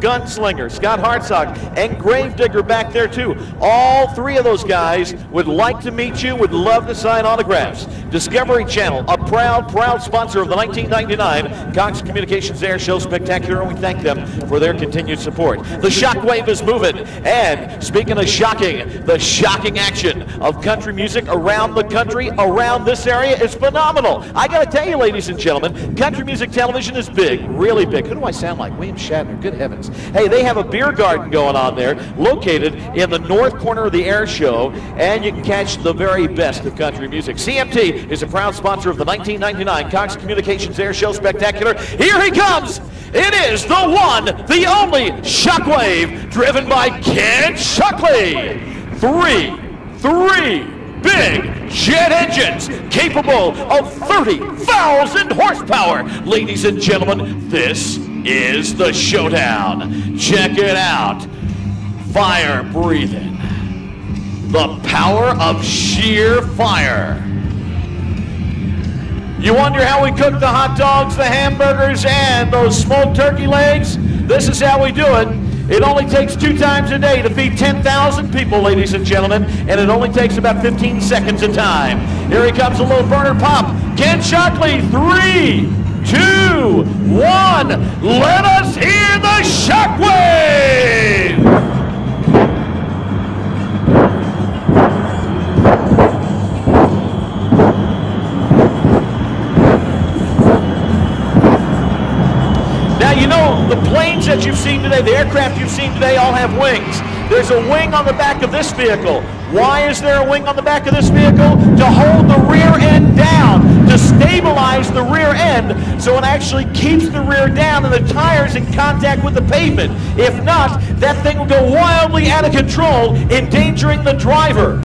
Gunslinger, Scott Hartzog, and Gravedigger back there too. All three of those guys would like to meet you, would love to sign autographs. Discovery Channel, a proud, proud sponsor of the 1999 Cox Communications Air Show Spectacular, and we thank them for their continued support. The shockwave is moving, and speaking of shocking, the shocking action of country music around the country, around this area is phenomenal. I got to tell you, ladies and gentlemen, country music television is big, really big. Who do I sound like? William Shatner. Good heavens. Hey, they have a beer garden going on there, located in the north corner of the air show, and you can catch the very best of country music. CMT is a proud sponsor of the 1999 Cox Communications Air Show Spectacular. Here he comes. It is the one, the only Shockwave, driven by Ken Shockley. Three, three big jet engines capable of 30,000 horsepower. Ladies and gentlemen, this is the showdown. Check it out. Fire breathing. The power of sheer fire. You wonder how we cook the hot dogs, the hamburgers, and those smoked turkey legs? This is how we do it. It only takes two times a day to feed 10,000 people, ladies and gentlemen, and it only takes about 15 seconds a time. Here he comes, a little burner pop. Ken Shockley, three, two, one. Let us hear the shockwave! You know, the planes that you've seen today, the aircraft you've seen today, all have wings. There's a wing on the back of this vehicle. Why is there a wing on the back of this vehicle? To hold the rear end down, to stabilize the rear end so it actually keeps the rear down and the tires in contact with the pavement. If not, that thing will go wildly out of control, endangering the driver.